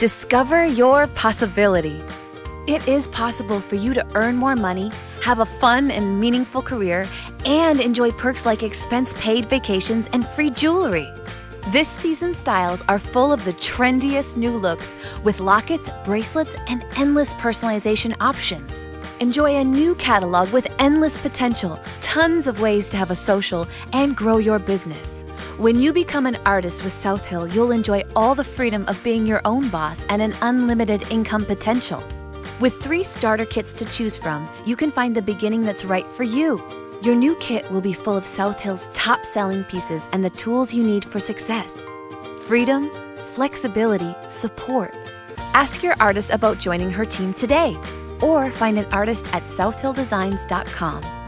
Discover your possibility. It is possible for you to earn more money, have a fun and meaningful career, and enjoy perks like expense paid vacations and free jewelry. This season's styles are full of the trendiest new looks with lockets, bracelets, and endless personalization options. Enjoy a new catalog with endless potential, tons of ways to have a social and grow your business. When you become an artist with South Hill, you'll enjoy all the freedom of being your own boss and an unlimited income potential. With three starter kits to choose from, you can find the beginning that's right for you. Your new kit will be full of South Hill's top selling pieces and the tools you need for success freedom, flexibility, support. Ask your artist about joining her team today or find an artist at southhilldesigns.com.